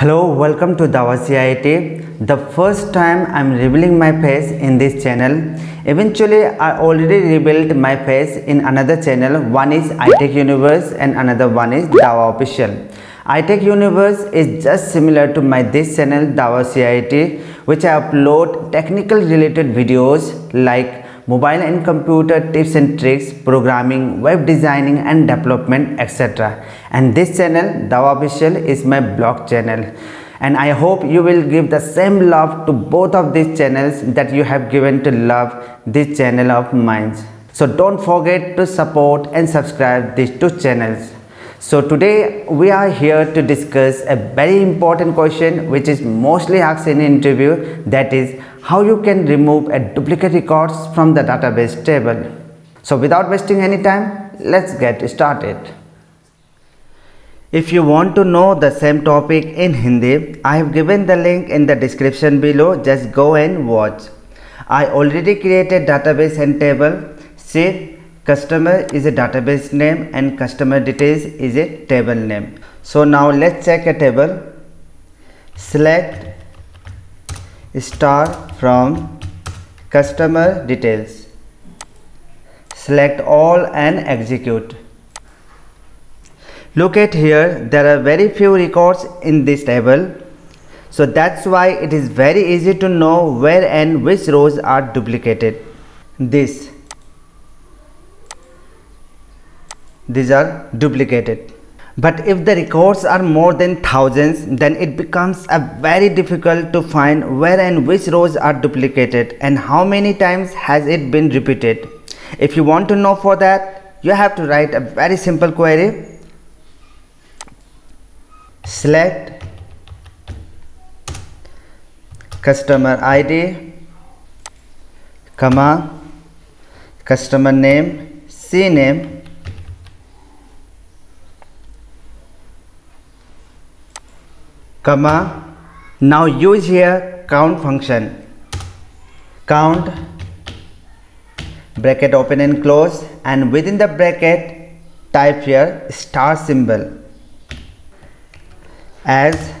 Hello, welcome to Dawa CIT. The first time I'm revealing my face in this channel. Eventually, I already revealed my face in another channel. One is iTech Universe and another one is Dawa Official. iTech Universe is just similar to my this channel Dawa CIT which I upload technical related videos like mobile and computer tips and tricks, programming, web designing and development etc. And this channel Dawa Official is my blog channel and I hope you will give the same love to both of these channels that you have given to love this channel of mine. So don't forget to support and subscribe these two channels. So today we are here to discuss a very important question which is mostly asked in interview that is how you can remove a duplicate records from the database table. So without wasting any time, let's get started. If you want to know the same topic in Hindi, I have given the link in the description below. Just go and watch. I already created database and table. See customer is a database name and customer details is a table name. So now let's check a table. Select star from customer details. Select all and execute. Look at here there are very few records in this table. So that's why it is very easy to know where and which rows are duplicated. This these are duplicated. But if the records are more than thousands then it becomes a very difficult to find where and which rows are duplicated and how many times has it been repeated. If you want to know for that you have to write a very simple query. Select customer id comma customer name cname comma now use here count function. Count bracket open and close and within the bracket type here star symbol as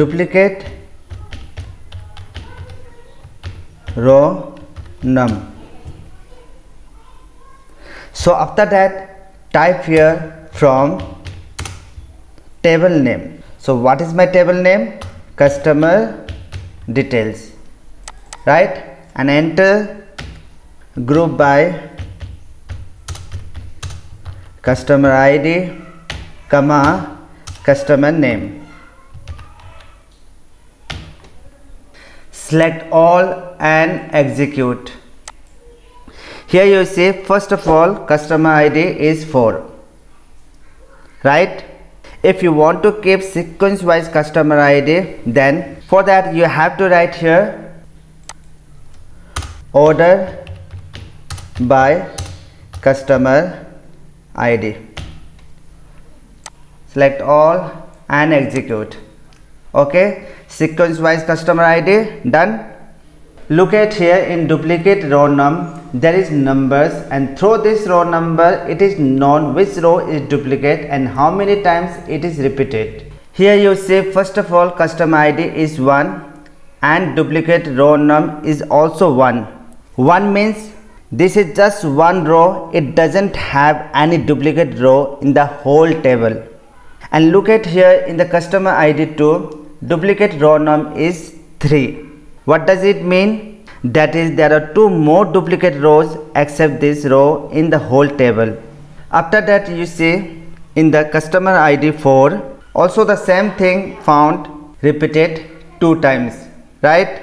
duplicate row num. So after that type here from table name. So what is my table name? Customer details. Right? And enter group by customer id comma customer name. Select all and execute. Here you see first of all customer id is 4 right if you want to keep sequence wise customer id then for that you have to write here order by customer id select all and execute. Okay? Sequence wise customer id done. Look at here in duplicate row num there is numbers and through this row number it is known which row is duplicate and how many times it is repeated. Here you see first of all customer id is 1 and duplicate row num is also 1 1 means this is just one row it doesn't have any duplicate row in the whole table. And look at here in the customer id 2 duplicate row num is 3 what does it mean? That is there are two more duplicate rows except this row in the whole table. After that you see in the customer ID 4 also the same thing found repeated two times right.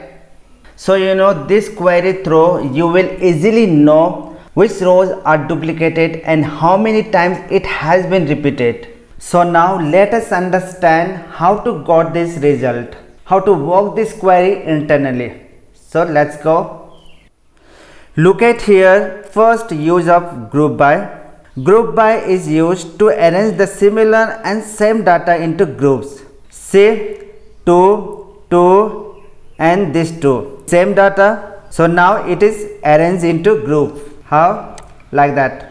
So you know this query through you will easily know which rows are duplicated and how many times it has been repeated. So now let us understand how to got this result how to work this query internally. So let's go. Look at here first use of group by. Group by is used to arrange the similar and same data into groups. Say 2, 2 and this 2. Same data. So now it is arranged into group. How? Like that.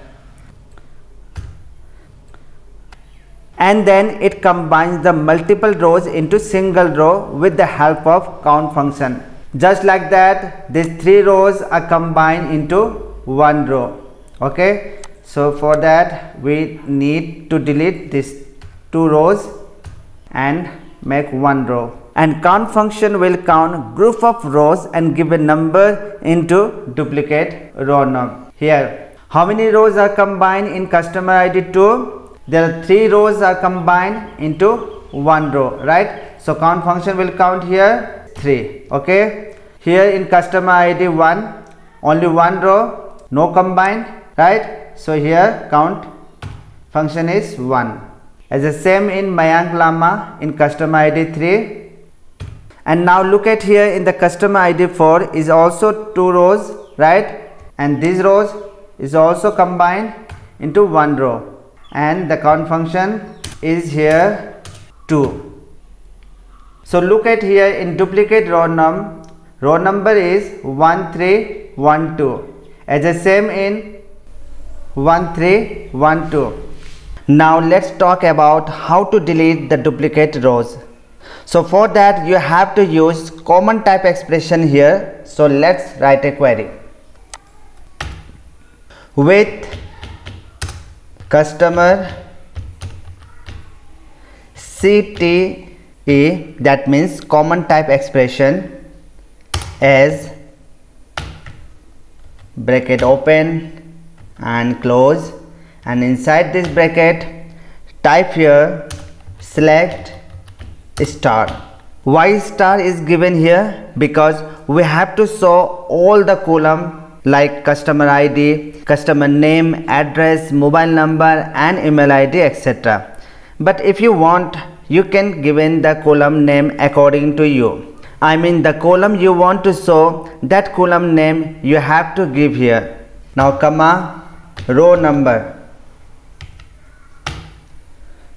and then it combines the multiple rows into single row with the help of count function. Just like that these three rows are combined into one row. Okay. So for that we need to delete these two rows and make one row and count function will count group of rows and give a number into duplicate row num. Here how many rows are combined in customer ID 2? there are three rows are combined into one row right so count function will count here three okay? Here in customer id 1 only one row no combined right? So here count function is 1 as the same in mayank lama in customer id 3 and now look at here in the customer id 4 is also two rows right? And these rows is also combined into one row. And the count function is here 2 so look at here in duplicate row num row number is 1312 as the same in 1312 now let's talk about how to delete the duplicate rows. So for that you have to use common type expression here. So let's write a query. With customer CTE that means common type expression as bracket open and close. And inside this bracket type here select star. Why star is given here? Because we have to show all the column like customer ID, customer name, address, mobile number and email ID etc. But if you want you can given the column name according to you. I mean the column you want to show that column name you have to give here. Now comma row number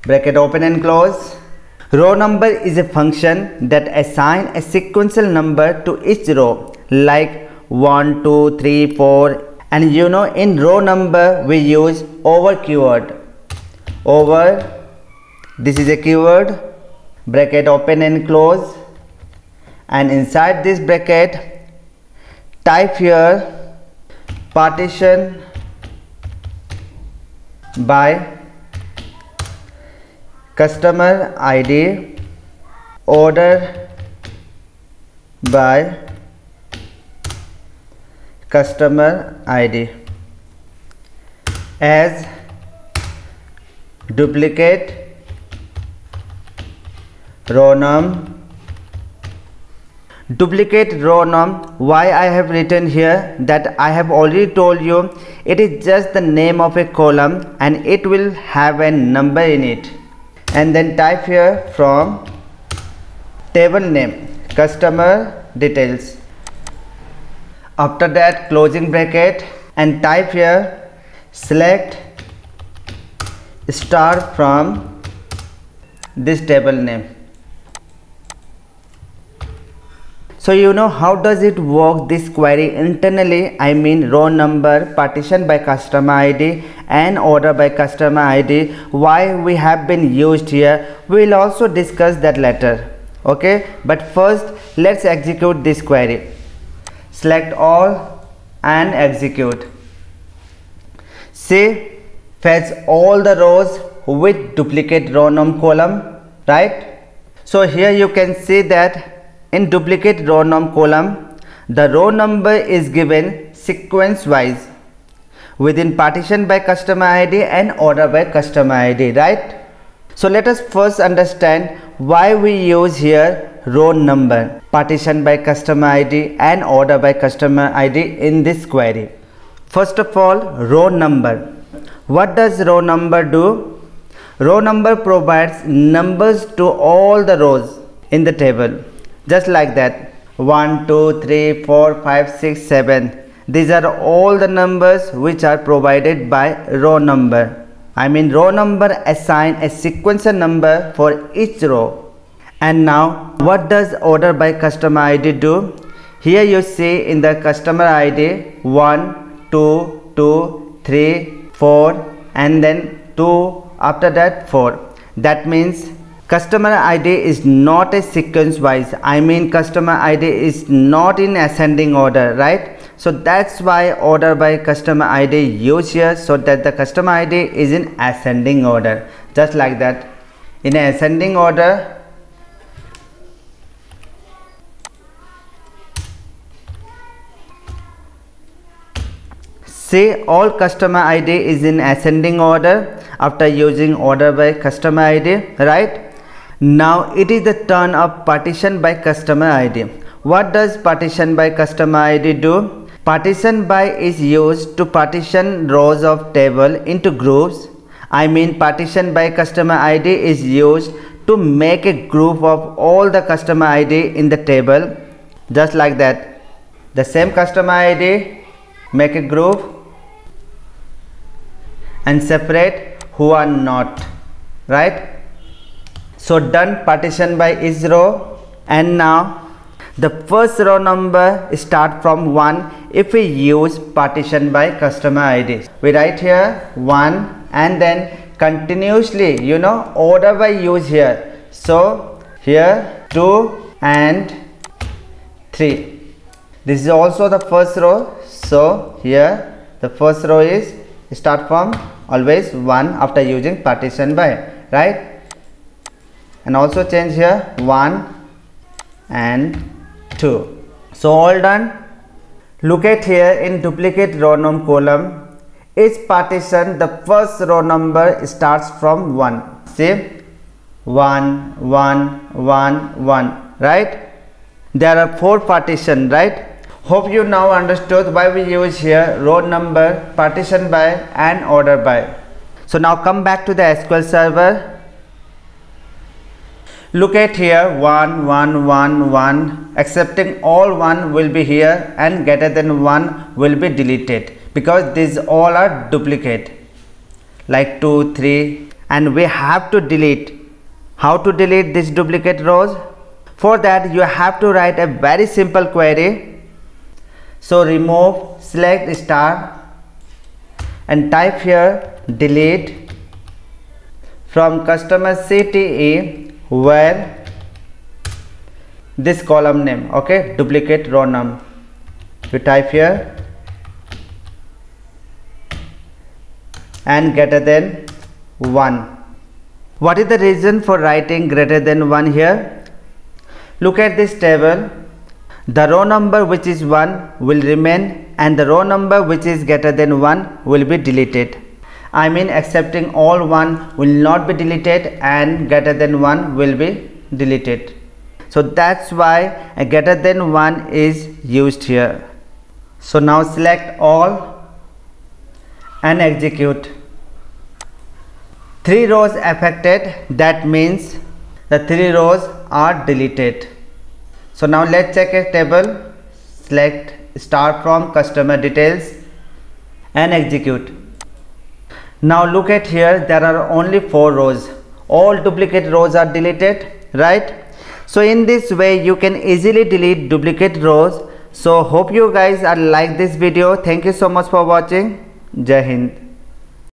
bracket open and close row number is a function that assign a sequential number to each row like 1 2 3 4 and you know in row number we use over keyword over this is a keyword bracket open and close. And inside this bracket type here partition by customer id order by customer id as duplicate row num. Duplicate row num. Why I have written here that I have already told you it is just the name of a column and it will have a number in it. And then type here from table name customer details. After that closing bracket and type here select star from this table name so you know how does it work this query? Internally i mean row number partition by customer id and order by customer id why we have been used here. We will also discuss that later okay? But first let's execute this query. Select all and execute. Say fetch all the rows with duplicate row num column right? So here you can see that in duplicate row num column the row number is given sequence wise within partition by customer id and order by customer id right? So let us first understand why we use here row number partition by customer id and order by customer id in this query. First of all row number. What does row number do? Row number provides numbers to all the rows in the table just like that 1 2 3 4 5 6 7 these are all the numbers which are provided by row number. I mean row number assign a sequential number for each row. And now what does order by customer id do? Here you see in the customer id 1 2 2 3 4 and then 2 after that 4 that means customer id is not a sequence wise. I mean customer id is not in ascending order right? So that's why order by customer id used here so that the customer id is in ascending order. Just like that. In ascending order Say all customer ID is in ascending order after using order by customer ID, right? Now it is the turn of partition by customer ID. What does partition by customer ID do? Partition by is used to partition rows of table into groups. I mean partition by customer ID is used to make a group of all the customer ID in the table just like that. The same customer ID make a group and separate who are not right so done partition by each row and now the first row number start from 1 if we use partition by customer id we write here 1 and then continuously you know order by use here. So here 2 and 3 this is also the first row. So here the first row is start from always 1 after using partition by right and also change here. 1 and 2 so all done? Look at here in duplicate row num column. Each partition the first row number starts from 1 see? 1 1 1 1 right? There are four partition right? Hope you now understood why we use here row number, partition by and order by. So now come back to the SQL server. Look at here 1, 1, 1, 1 accepting all 1 will be here and greater than 1 will be deleted because these all are duplicate like 2, 3 and we have to delete. How to delete these duplicate rows? For that you have to write a very simple query so remove select star and type here delete from customer CTE where this column name okay duplicate row num. You type here and greater than 1 what is the reason for writing greater than 1 here? Look at this table. The row number which is 1 will remain and the row number which is greater than 1 will be deleted. I mean accepting all 1 will not be deleted and greater than 1 will be deleted. So that's why a greater than 1 is used here. So now select all and execute. 3 rows affected that means the 3 rows are deleted. So now let's check a table, select start from customer details and execute. Now look at here there are only 4 rows. All duplicate rows are deleted right. So in this way you can easily delete duplicate rows. So hope you guys are like this video. Thank you so much for watching. Jai Hind.